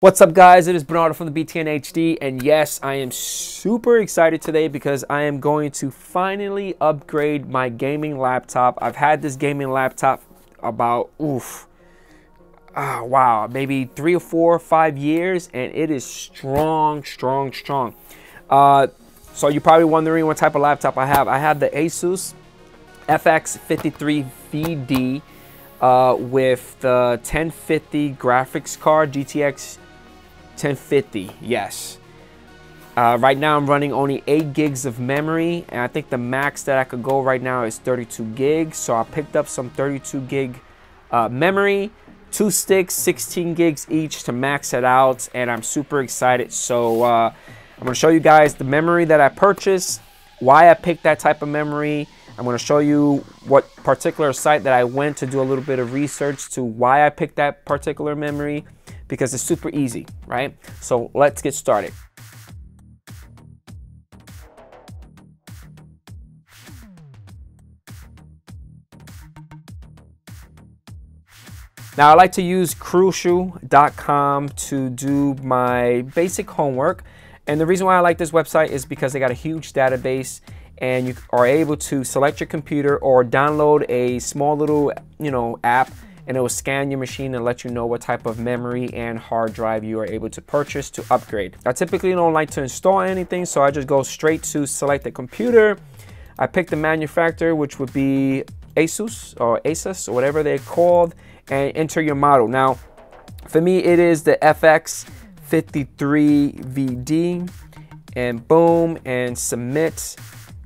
What's up guys, it is Bernardo from the BTNHD and yes, I am super excited today because I am going to finally upgrade my gaming laptop. I've had this gaming laptop about, oof, ah, wow, maybe three or four or five years and it is strong, strong, strong. Uh, so you're probably wondering what type of laptop I have. I have the Asus FX53VD uh, with the 1050 graphics card, GTX 1050, yes. Uh, right now I'm running only 8 gigs of memory and I think the max that I could go right now is 32 gigs. So I picked up some 32 gig uh, memory, two sticks, 16 gigs each to max it out and I'm super excited. So uh, I'm going to show you guys the memory that I purchased, why I picked that type of memory. I'm going to show you what particular site that I went to do a little bit of research to why I picked that particular memory because it's super easy, right? So let's get started. Now I like to use Crucial.com to do my basic homework. And the reason why I like this website is because they got a huge database and you are able to select your computer or download a small little, you know, app and it will scan your machine and let you know what type of memory and hard drive you are able to purchase to upgrade. I typically don't like to install anything, so I just go straight to select the computer. I pick the manufacturer, which would be Asus or Asus or whatever they're called, and enter your model. Now, for me, it is the FX53VD, and boom, and submit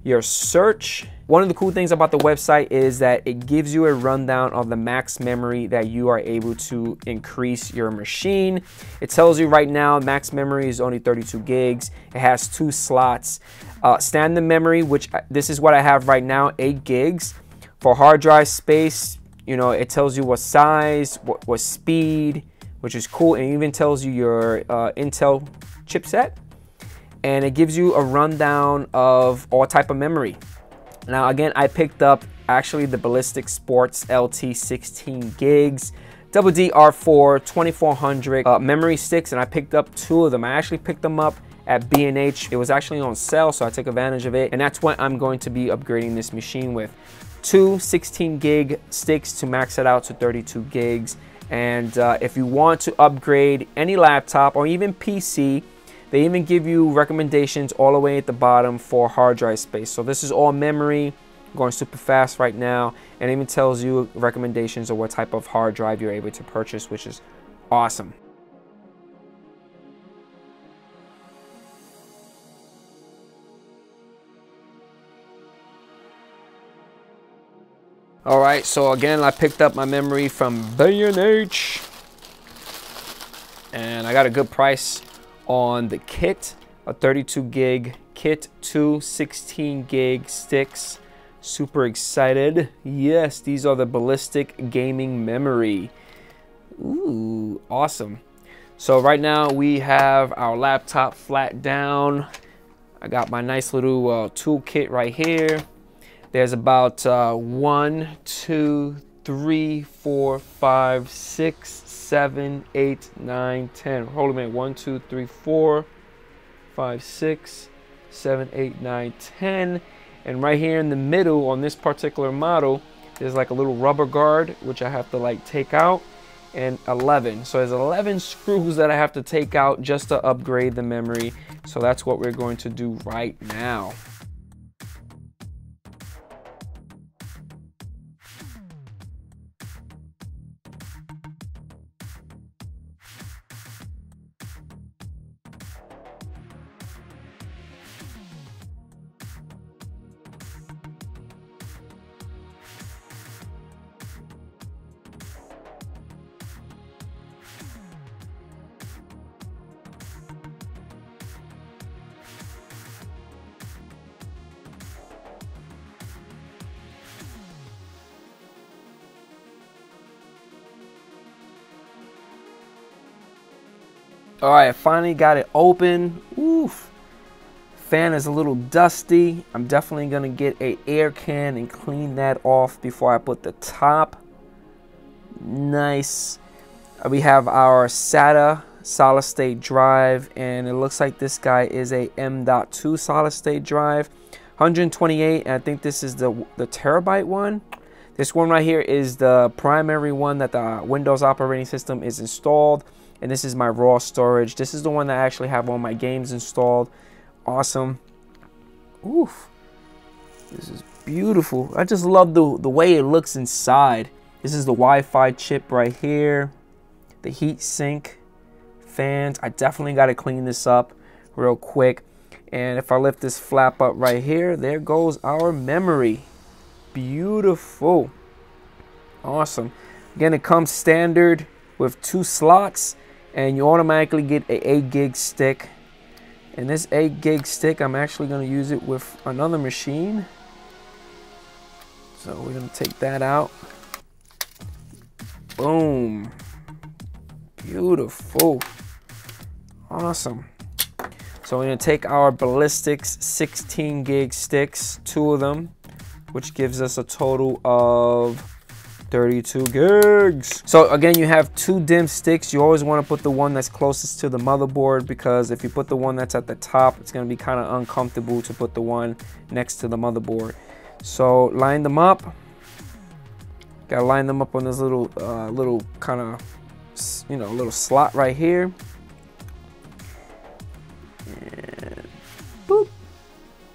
your search. One of the cool things about the website is that it gives you a rundown of the max memory that you are able to increase your machine. It tells you right now max memory is only 32 gigs. It has two slots. Uh, standard memory, which uh, this is what I have right now, 8 gigs. For hard drive space, you know, it tells you what size, what, what speed, which is cool. And even tells you your uh, Intel chipset. And it gives you a rundown of all type of memory. Now again, I picked up actually the Ballistix Sports LT 16 gigs, double DR4 2400 uh, memory sticks, and I picked up two of them. I actually picked them up at B&H. It was actually on sale, so I took advantage of it, and that's what I'm going to be upgrading this machine with. Two 16 gig sticks to max it out to 32 gigs. And uh, if you want to upgrade any laptop or even PC, they even give you recommendations all the way at the bottom for hard drive space. So this is all memory, going super fast right now, and even tells you recommendations of what type of hard drive you're able to purchase, which is awesome. All right, so again, I picked up my memory from B&H, and I got a good price on the kit, a 32 gig kit, two 16 gig sticks. Super excited. Yes, these are the Ballistix Gaming Memory. Ooh, awesome. So right now we have our laptop flat down. I got my nice little uh, toolkit right here. There's about uh, one, two, three, four, five, six, seven, eight, nine, ten. Hold a minute. One, two, three, four, five, six, seven, eight, nine, ten. And right here in the middle on this particular model, there's like a little rubber guard, which I have to like take out and 11. So there's 11 screws that I have to take out just to upgrade the memory. So that's what we're going to do right now. All right, I finally got it open. Oof. Fan is a little dusty. I'm definitely gonna get a air can and clean that off before I put the top. Nice. Uh, we have our SATA solid state drive and it looks like this guy is a M.2 solid state drive 128 and I think this is the the terabyte one this one right here is the primary one that the Windows operating system is installed and this is my raw storage this is the one that I actually have all my games installed awesome oof this is beautiful I just love the the way it looks inside this is the Wi-Fi chip right here the heat sink fans. I definitely got to clean this up real quick. And if I lift this flap up right here, there goes our memory. Beautiful. Awesome. Again, it comes standard with two slots and you automatically get a 8 gig stick. And this 8 gig stick, I'm actually going to use it with another machine. So we're going to take that out. Boom. Beautiful. Awesome. So we're gonna take our Ballistix 16 gig sticks, two of them, which gives us a total of 32 gigs. So again, you have two DIMM sticks. You always wanna put the one that's closest to the motherboard because if you put the one that's at the top, it's gonna be kind of uncomfortable to put the one next to the motherboard. So line them up. Gotta line them up on this little, uh, little kind of, you know, little slot right here. boop.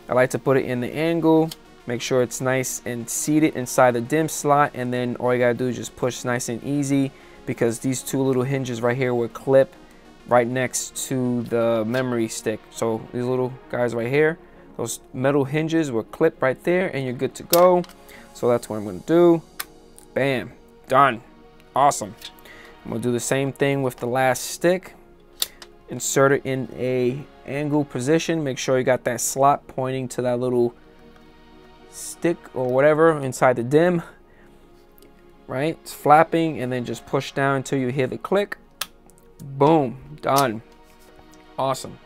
I like to put it in the angle, make sure it's nice and seated inside the DIMM slot, and then all you gotta do is just push nice and easy because these two little hinges right here will clip right next to the memory stick. So these little guys right here, those metal hinges will clip right there and you're good to go. So that's what I'm gonna do. Bam, done, awesome. I'm gonna do the same thing with the last stick. Insert it in a angle position. Make sure you got that slot pointing to that little stick or whatever inside the DIMM, Right? It's flapping and then just push down until you hear the click. Boom. Done. Awesome.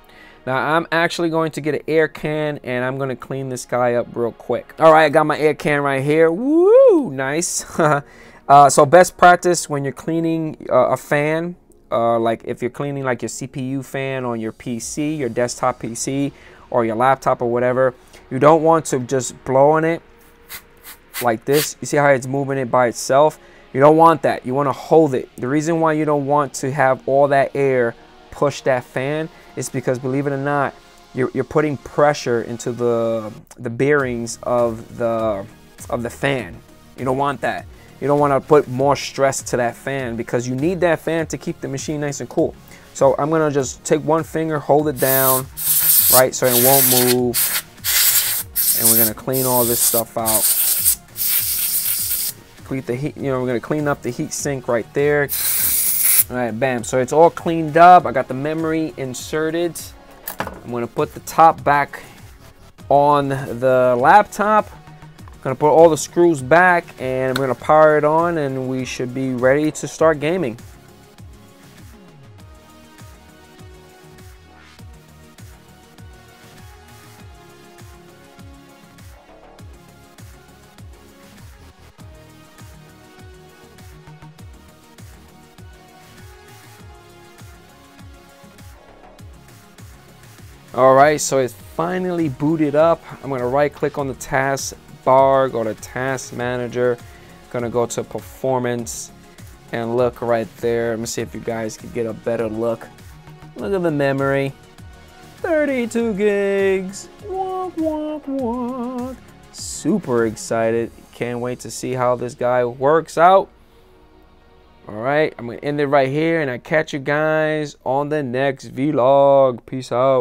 Now I'm actually going to get an air can and I'm going to clean this guy up real quick. All right, I got my air can right here. Woo! Nice. uh, so best practice when you're cleaning uh, a fan uh, like if you're cleaning like your CPU fan on your PC, your desktop PC, or your laptop or whatever, you don't want to just blow on it like this. You see how it's moving it by itself? You don't want that. You want to hold it. The reason why you don't want to have all that air push that fan is because believe it or not, you're, you're putting pressure into the the bearings of the of the fan. You don't want that. You don't want to put more stress to that fan because you need that fan to keep the machine nice and cool. So I'm going to just take one finger, hold it down, right, so it won't move. And we're to clean all this stuff out. Clean the heat, you know, we're to clean up the heat sink right there. All right, bam. So it's all cleaned up. I got the memory inserted. I'm to put the top back on the laptop Gonna put all the screws back and we're gonna power it on and we should be ready to start gaming. All right, so it's finally booted up. I'm gonna right click on the task bar, go to task manager, gonna go to performance and look right there. Let me see if you guys can get a better look. Look at the memory. 32 gigs. Walk, walk, walk. Super excited. Can't wait to see how this guy works out. All right, I'm gonna end it right here and I catch you guys on the next vlog. Peace out.